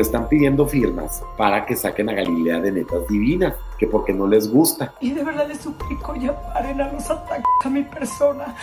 están pidiendo firmas para que saquen a Galilea de netas divinas, que porque no les gusta. Y de verdad les suplico ya paren a los ataques a mi persona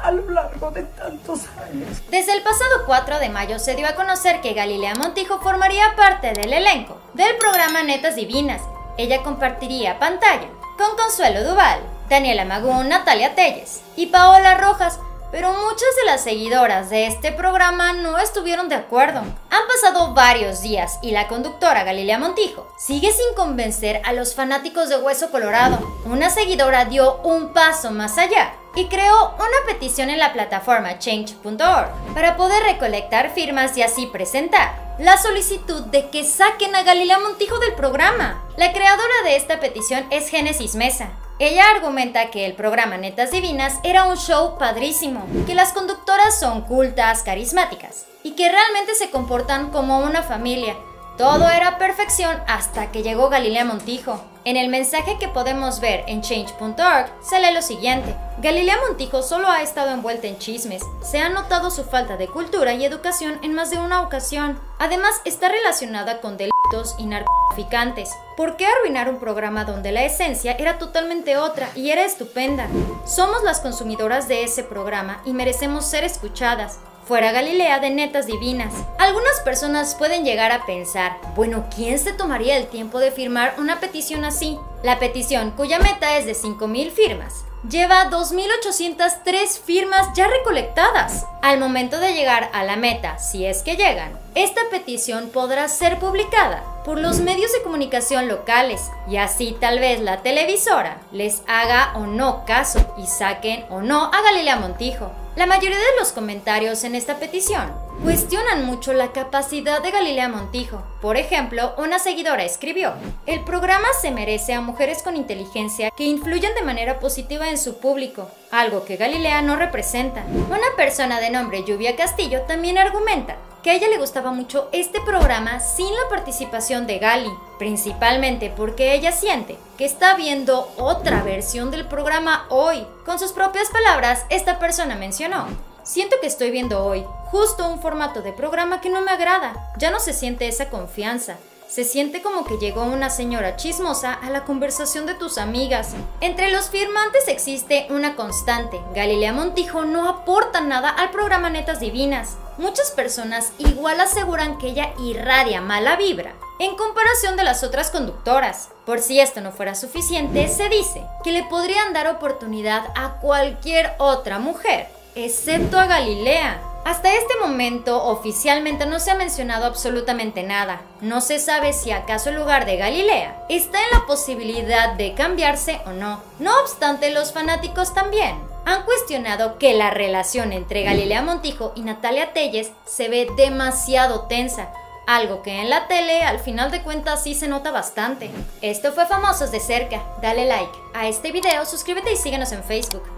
a lo largo de tantos años. Desde el pasado 4 de mayo se dio a conocer que Galilea Montijo formaría parte del elenco del programa Netas Divinas. Ella compartiría pantalla con Consuelo Duval, Daniela Magún, Natalia Telles y Paola Rojas, pero muchas de las seguidoras de este programa no estuvieron de acuerdo. Han pasado varios días y la conductora Galilea Montijo sigue sin convencer a los fanáticos de Hueso Colorado. Una seguidora dio un paso más allá y creó una petición en la plataforma change.org para poder recolectar firmas y así presentar la solicitud de que saquen a Galilea Montijo del programa. La creadora de esta petición es Génesis Mesa, ella argumenta que el programa Netas Divinas era un show padrísimo, que las conductoras son cultas, carismáticas y que realmente se comportan como una familia. Todo era perfección hasta que llegó Galilea Montijo. En el mensaje que podemos ver en change.org se lo siguiente. Galilea Montijo solo ha estado envuelta en chismes. Se ha notado su falta de cultura y educación en más de una ocasión. Además, está relacionada con delitos y narcotraficantes. ¿Por qué arruinar un programa donde la esencia era totalmente otra y era estupenda? Somos las consumidoras de ese programa y merecemos ser escuchadas fuera Galilea de netas divinas. Algunas personas pueden llegar a pensar, bueno, ¿quién se tomaría el tiempo de firmar una petición así? La petición, cuya meta es de 5.000 firmas, lleva 2.803 firmas ya recolectadas. Al momento de llegar a la meta, si es que llegan, esta petición podrá ser publicada por los medios de comunicación locales y así tal vez la televisora les haga o no caso y saquen o no a Galilea Montijo. La mayoría de los comentarios en esta petición cuestionan mucho la capacidad de Galilea Montijo. Por ejemplo, una seguidora escribió, el programa se merece a mujeres con inteligencia que influyan de manera positiva en su público, algo que Galilea no representa. Una persona de nombre Lluvia Castillo también argumenta que a ella le gustaba mucho este programa sin la participación de Gali, principalmente porque ella siente que está viendo otra versión del programa hoy. Con sus propias palabras, esta persona mencionó, siento que estoy viendo hoy justo un formato de programa que no me agrada, ya no se siente esa confianza, se siente como que llegó una señora chismosa a la conversación de tus amigas. Entre los firmantes existe una constante. Galilea Montijo no aporta nada al programa Netas Divinas. Muchas personas igual aseguran que ella irradia mala vibra en comparación de las otras conductoras. Por si esto no fuera suficiente, se dice que le podrían dar oportunidad a cualquier otra mujer, excepto a Galilea. Hasta este momento oficialmente no se ha mencionado absolutamente nada. No se sabe si acaso el lugar de Galilea está en la posibilidad de cambiarse o no. No obstante, los fanáticos también han cuestionado que la relación entre Galilea Montijo y Natalia Telles se ve demasiado tensa, algo que en la tele al final de cuentas sí se nota bastante. Esto fue Famosos de cerca, dale like a este video, suscríbete y síguenos en Facebook.